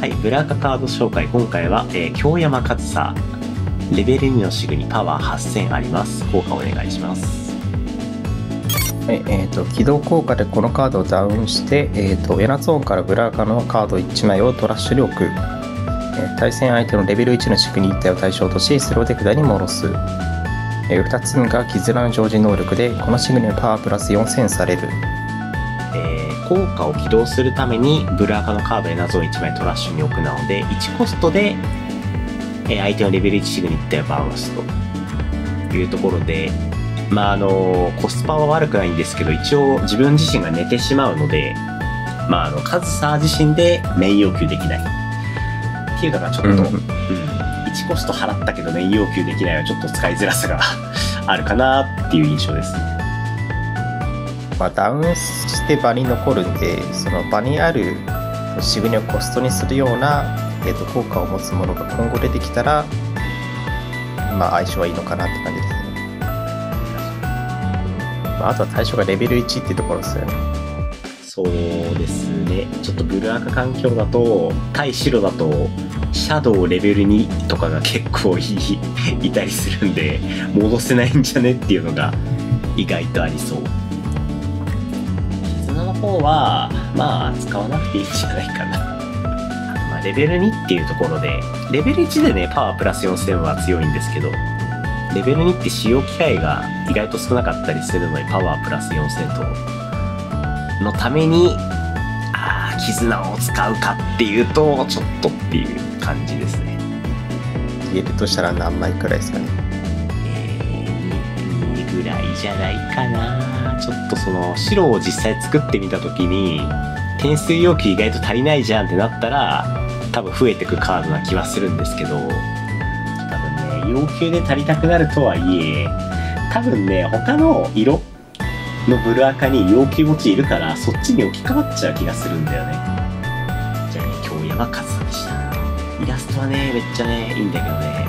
はい、ブラカカード紹介。今回は、えー、京山和沙。レベル2のシグにパワー8000あります。効果お願いします。はい、えー、と起動効果でこのカードをダウンして、えー、とウェナゾーンからブラーカのカード1枚をトラッシュに置く、えー対戦相手のレベル1のシグニッターを対象としスローデ札に戻す、え2つ目が絆の常時能力でこのシグにはパワープラス4000される効果を起動するためにブラーカのカードや謎を1枚トラッシュに置くなので1コストで、えー相手のレベル1シグニッターをバウンスというところでまああのコスパは悪くないんですけど一応自分自身が寝てしまうのでまああのカズサー自身でメイン要求できないっていうのがちょっと、うんうん、1コスト払ったけどメイン要求できないはちょっと使いづらさがあるかなっていう印象ですねまあ、ダウンして場に残るんでその場にあるシグニをコストにするような、えー、と効果を持つものが今後出てきたらまあ相性はいいのかなって感じですね、まあ、あとは対象がレベル1っていうところですよねそうですね。ちょっとブルアカ環境だと、対白だと、シャドウレベル2とかが結構い いたりするんで、戻せないんじゃねっていうのが意外とありそう。方は、まあ、使わなくていいんじゃないかな。まあ、レベル2っていうところで、レベル1でね、パワープラス4000は強いんですけど、レベル2って使用機会が意外と少なかったりするので、パワープラス4000とのために、ああ、絆を使うかっていうと、ちょっとっていう感じですね。入れるとしたら何枚くらいですかね、ぐらいじゃないかな。ちょっとその、白を実際作ってみたときに、点数要求意外と足りないじゃんってなったら、多分増えてくカードな気はするんですけど、多分ね、要求で足りたくなるとはいえ、多分ね、他の色のブルアカに要求持ちいるから、そっちに置き換わっちゃう気がするんだよね。じゃあね、今日山和さんでした。イラストはね、めっちゃね、いいんだけどね、